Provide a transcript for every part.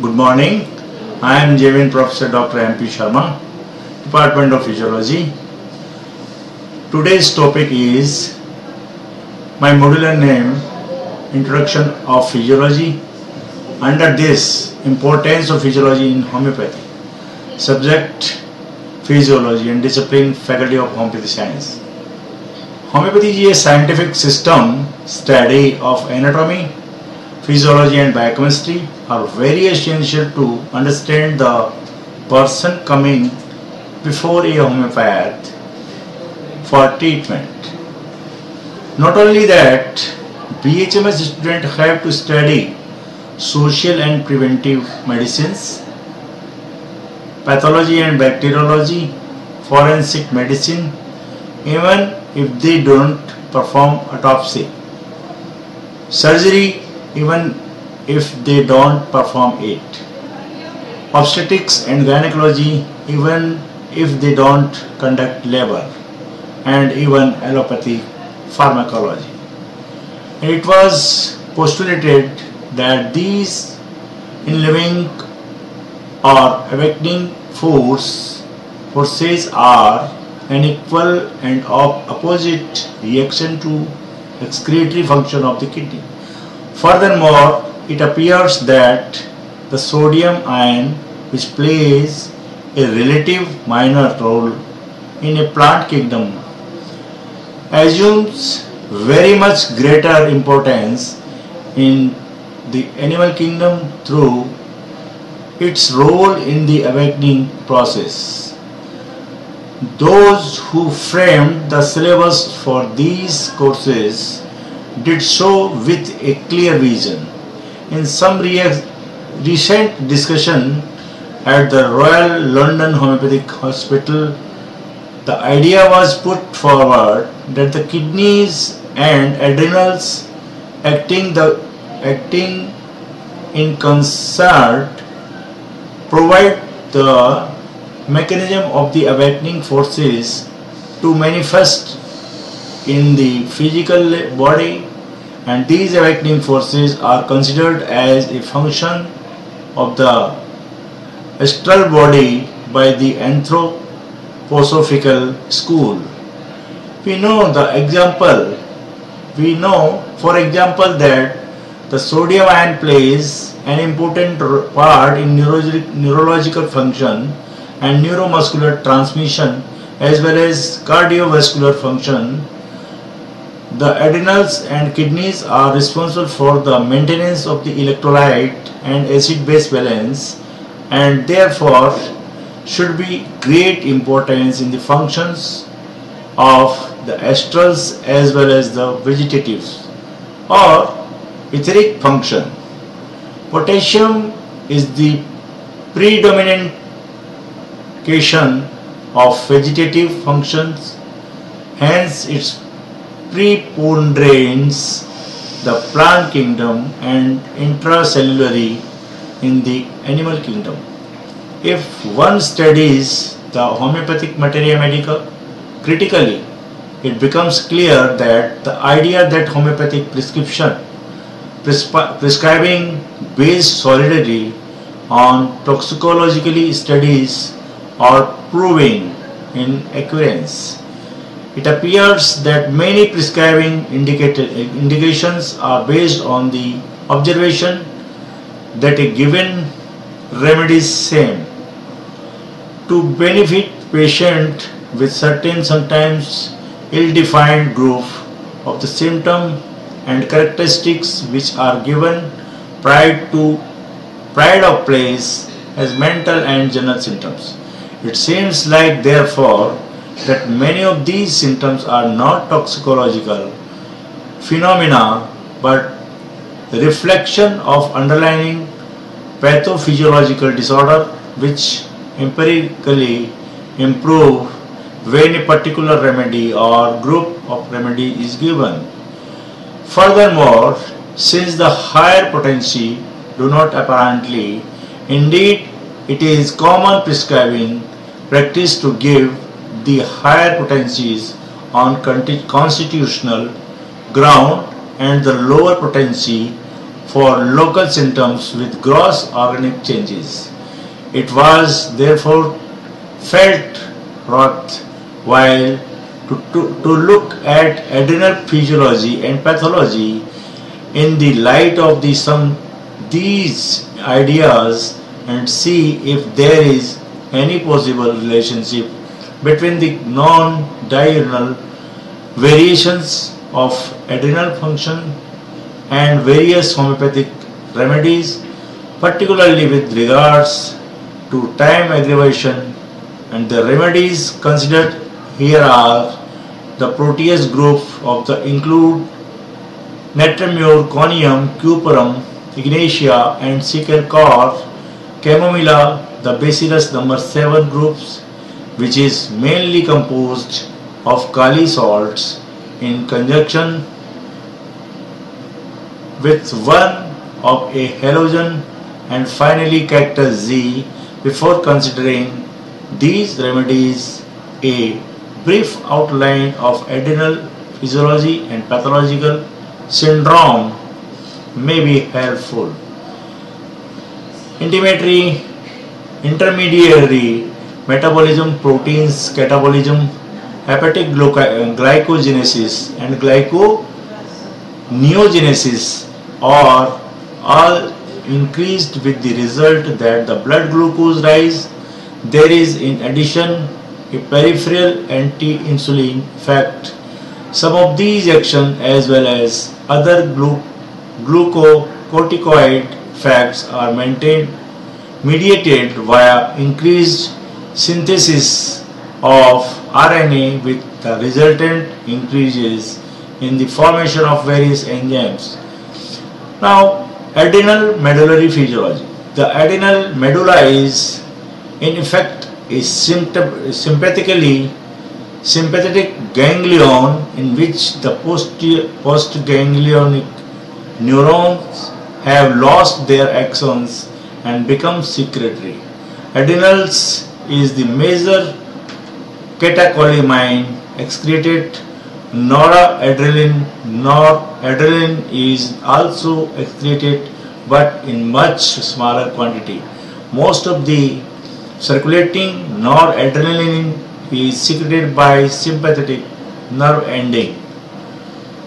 Good morning. I am JV'n Professor Dr. M.P. Sharma, Department of Physiology. Today's topic is my modular name Introduction of Physiology. Under this, importance of physiology in homeopathy. Subject Physiology and discipline Faculty of Homeopathy Science. Homeopathy is a scientific system study of anatomy, physiology and biochemistry are very essential to understand the person coming before a homeopath for treatment. Not only that, BHMS students have to study social and preventive medicines, pathology and bacteriology, forensic medicine, even if they don't perform autopsy, surgery even if they don't perform it, obstetrics and gynecology even if they don't conduct labor, and even allopathy pharmacology. It was postulated that these in living or awakening force forces are an equal and op opposite reaction to excretory function of the kidney. Furthermore, it appears that the sodium ion which plays a relative minor role in a plant kingdom assumes very much greater importance in the animal kingdom through its role in the awakening process. Those who framed the syllabus for these courses did so with a clear vision. In some recent discussion at the Royal London Homeopathic Hospital, the idea was put forward that the kidneys and adrenals acting the acting in concert provide the mechanism of the awakening forces to manifest in the physical body and these awakening forces are considered as a function of the astral body by the anthroposophical school. We know the example, we know for example that the sodium ion plays an important part in neurological function and neuromuscular transmission as well as cardiovascular function. The adrenals and kidneys are responsible for the maintenance of the electrolyte and acid-base balance and therefore should be great importance in the functions of the astrals as well as the vegetatives or etheric function. Potassium is the predominant cation of vegetative functions, hence its preponderates the plant kingdom and intracellularly in the animal kingdom. If one studies the homeopathic materia medica critically, it becomes clear that the idea that homeopathic prescription prescri prescribing based solidity on toxicologically studies are proving in occurrence. It appears that many prescribing indications are based on the observation that a given remedy is same. To benefit patient with certain sometimes ill-defined group of the symptom and characteristics which are given prior to pride of place as mental and general symptoms. It seems like therefore that many of these symptoms are not toxicological phenomena but reflection of underlying pathophysiological disorder which empirically improve when a particular remedy or group of remedy is given. Furthermore, since the higher potency do not apparently, indeed it is common prescribing practice to give the higher potencies on constitutional ground and the lower potency for local symptoms with gross organic changes. It was therefore felt worthwhile to, to, to look at adrenal physiology and pathology in the light of the some these ideas and see if there is any possible relationship between the non-diurnal variations of adrenal function and various homeopathic remedies particularly with regards to time aggravation and the remedies considered here are the Proteus group of the include Natrum mur, Conium, Cuprum, Ignatia and Secale Chamomilla, the Bacillus number 7 groups which is mainly composed of kali salts in conjunction with one of a halogen and finally cactus Z before considering these remedies a brief outline of adrenal physiology and pathological syndrome may be helpful. Intermediary metabolism, proteins, catabolism, hepatic glycogenesis and glyconeogenesis are all increased with the result that the blood glucose rise. There is in addition a peripheral anti-insulin effect. Some of these actions as well as other glu glucocorticoid effects are maintained mediated via increased synthesis of RNA with the resultant increases in the formation of various enzymes. Now, adrenal medullary physiology. The adrenal medulla is in effect a sympathetically sympathetic ganglion in which the postganglionic neurons have lost their axons and become secretory. Adrenals is the major catecholamine excreted noradrenaline. Noradrenaline is also excreted but in much smaller quantity. Most of the circulating noradrenaline is secreted by sympathetic nerve ending.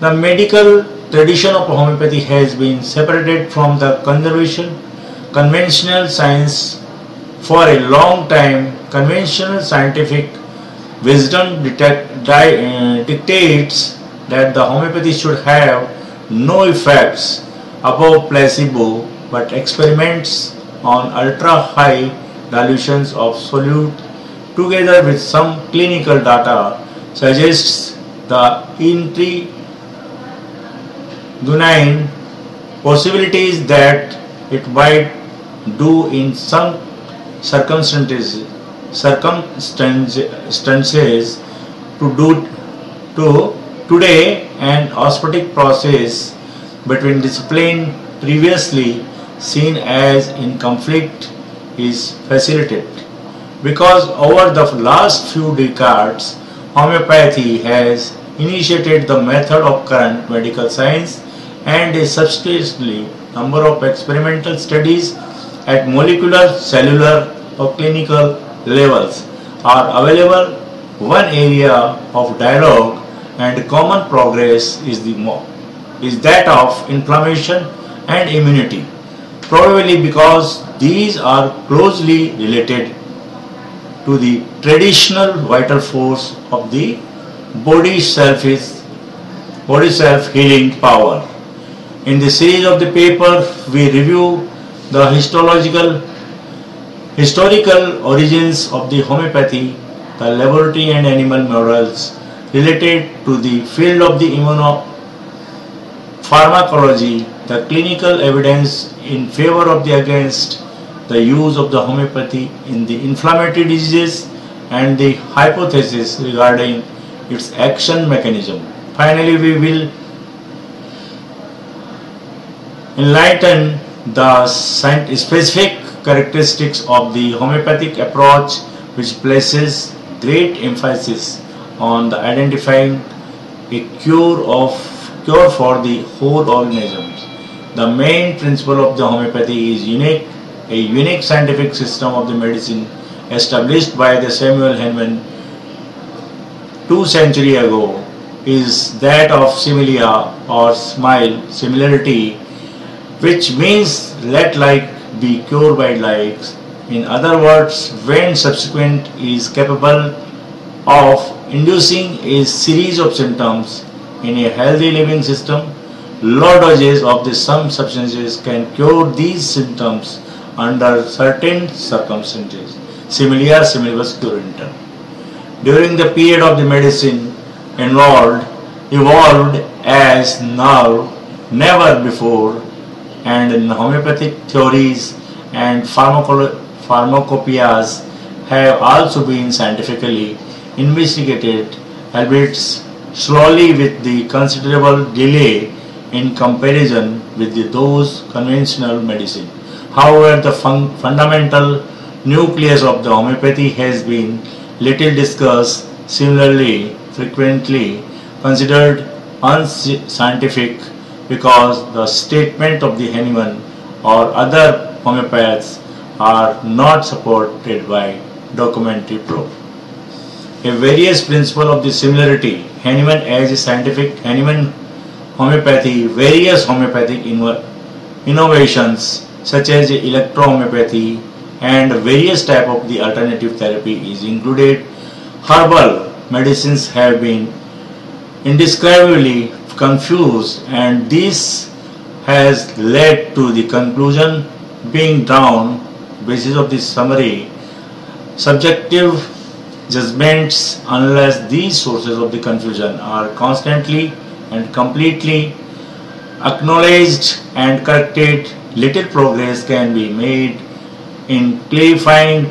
The medical tradition of homeopathy has been separated from the conservation conventional science for a long time. Conventional scientific wisdom uh, dictates that the homeopathy should have no effects above placebo but experiments on ultra high dilutions of solute together with some clinical data suggests the intriguing possibilities that it might do in some circumstances circumstances to do to today an osmotic process between discipline previously seen as in conflict is facilitated. Because over the last few decades homeopathy has initiated the method of current medical science and a substantially number of experimental studies at molecular, cellular or clinical levels are available. One area of dialogue and common progress is the is that of inflammation and immunity. Probably because these are closely related to the traditional vital force of the body self is body self healing power. In the series of the paper, we review the histological historical origins of the homeopathy, the laboratory and animal models related to the field of the immunopharmacology, the clinical evidence in favor of the against the use of the homeopathy in the inflammatory diseases and the hypothesis regarding its action mechanism. Finally, we will enlighten the specific characteristics of the homeopathic approach which places great emphasis on the identifying a cure of cure for the whole organism. The main principle of the homeopathy is unique, a unique scientific system of the medicine established by the Samuel Hahnemann two century ago is that of similia or smile similarity which means let like be cured by likes. In other words when subsequent is capable of inducing a series of symptoms in a healthy living system low doses of the some substances can cure these symptoms under certain circumstances. Similia similibus curantur during the period of the medicine involved evolved as now never before and in homeopathic theories and pharmacopoeias have also been scientifically investigated albeit slowly with the considerable delay in comparison with the, those conventional medicine. However, the fun fundamental nucleus of the homeopathy has been little discussed, similarly frequently considered unscientific because the statement of the Hahnemann or other homeopaths are not supported by documentary proof. A various principle of the similarity, Hahnemann as a scientific Hahnemann homeopathy, various homeopathic innovations such as electrohomeopathy, and various type of the alternative therapy is included. Herbal medicines have been indescribably confused and this has led to the conclusion being drawn basis of this summary subjective judgments unless these sources of the confusion are constantly and completely acknowledged and corrected little progress can be made in clarifying